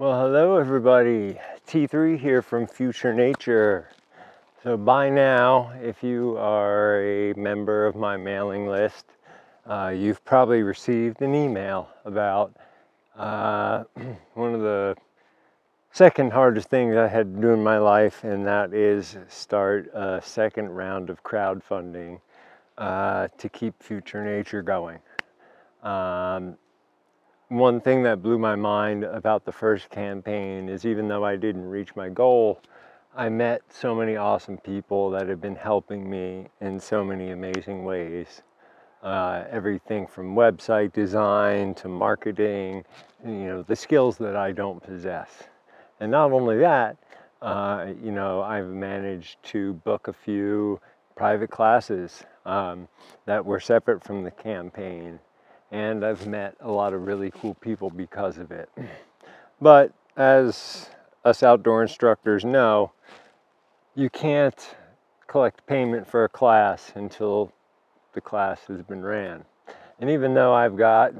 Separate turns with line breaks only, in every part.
Well, hello everybody. T3 here from Future Nature. So, by now, if you are a member of my mailing list, uh, you've probably received an email about uh, one of the second hardest things I had to do in my life, and that is start a second round of crowdfunding uh, to keep Future Nature going. Um, one thing that blew my mind about the first campaign is even though I didn't reach my goal, I met so many awesome people that have been helping me in so many amazing ways. Uh, everything from website design to marketing, you know, the skills that I don't possess. And not only that, uh, you know, I've managed to book a few private classes um, that were separate from the campaign and I've met a lot of really cool people because of it. But as us outdoor instructors know, you can't collect payment for a class until the class has been ran. And even though I've got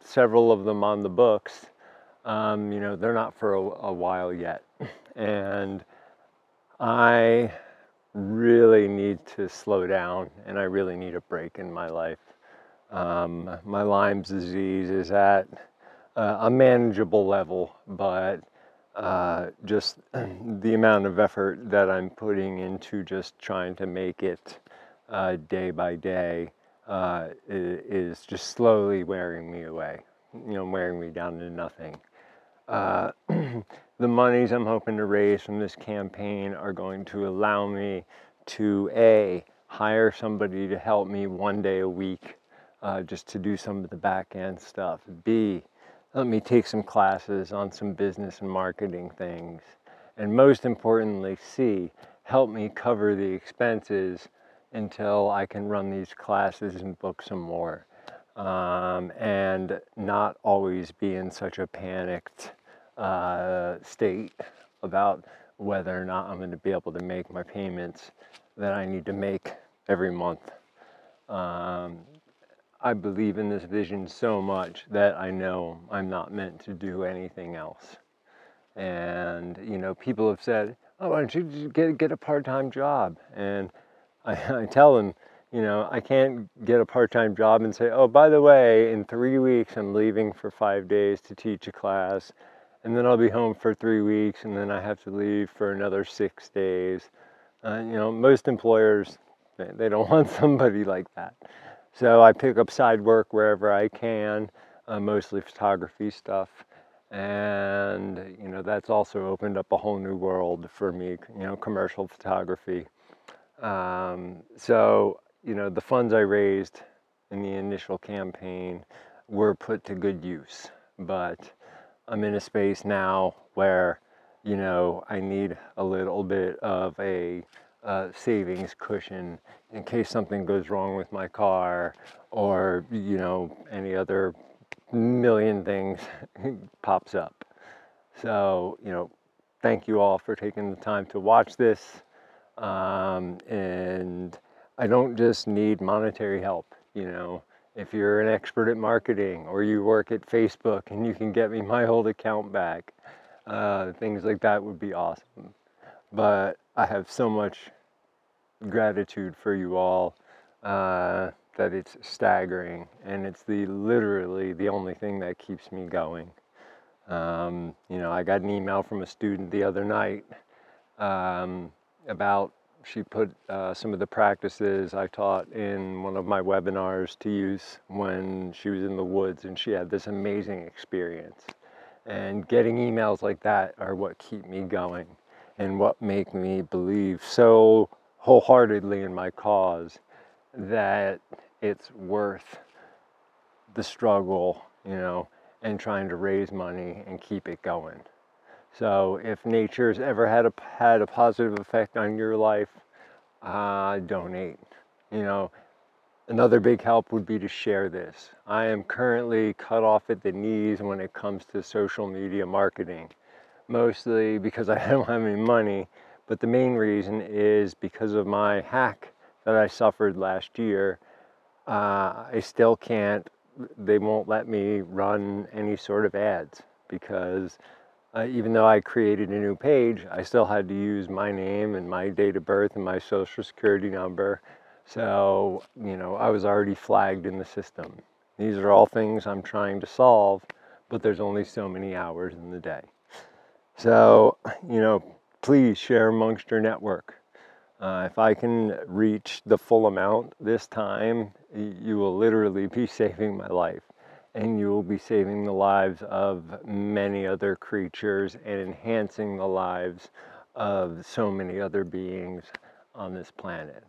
several of them on the books, um, you know, they're not for a, a while yet. And I really need to slow down and I really need a break in my life. Um, my Lyme's disease is at uh, a manageable level, but uh, just the amount of effort that I'm putting into just trying to make it uh, day by day uh, is just slowly wearing me away, you know, wearing me down to nothing. Uh, the monies I'm hoping to raise from this campaign are going to allow me to A, hire somebody to help me one day a week uh, just to do some of the back end stuff. B, let me take some classes on some business and marketing things. And most importantly, C, help me cover the expenses until I can run these classes and book some more. Um, and not always be in such a panicked uh, state about whether or not I'm going to be able to make my payments that I need to make every month. Um, I believe in this vision so much that I know I'm not meant to do anything else. And, you know, people have said, oh, why don't you get, get a part time job? And I, I tell them, you know, I can't get a part time job and say, oh, by the way, in three weeks I'm leaving for five days to teach a class, and then I'll be home for three weeks, and then I have to leave for another six days. Uh, you know, most employers, they, they don't want somebody like that. So I pick up side work wherever I can, uh, mostly photography stuff. And, you know, that's also opened up a whole new world for me, you know, commercial photography. Um, so, you know, the funds I raised in the initial campaign were put to good use. But I'm in a space now where, you know, I need a little bit of a uh, savings cushion in case something goes wrong with my car or you know any other million things pops up. So you know thank you all for taking the time to watch this um, and i don't just need monetary help you know. If you're an expert at marketing or you work at facebook and you can get me my old account back uh, things like that would be awesome but I have so much gratitude for you all uh, that it's staggering, and it's the literally the only thing that keeps me going. Um, you know, I got an email from a student the other night um, about she put uh, some of the practices I taught in one of my webinars to use when she was in the woods, and she had this amazing experience. And getting emails like that are what keep me going and what make me believe so wholeheartedly in my cause that it's worth the struggle, you know, and trying to raise money and keep it going. So if nature's ever had a had a positive effect on your life, uh, donate. You know, another big help would be to share this. I am currently cut off at the knees when it comes to social media marketing mostly because I don't have any money, but the main reason is because of my hack that I suffered last year. Uh, I still can't, they won't let me run any sort of ads because uh, even though I created a new page, I still had to use my name and my date of birth and my social security number. So, you know, I was already flagged in the system. These are all things I'm trying to solve, but there's only so many hours in the day. So, you know, please share amongst your network. Uh, if I can reach the full amount this time, you will literally be saving my life and you will be saving the lives of many other creatures and enhancing the lives of so many other beings on this planet.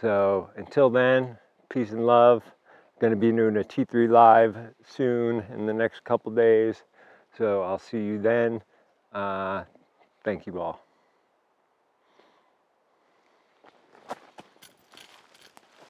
So until then, peace and love. Going to be doing a T3 live soon in the next couple days. So I'll see you then. Uh, thank you all.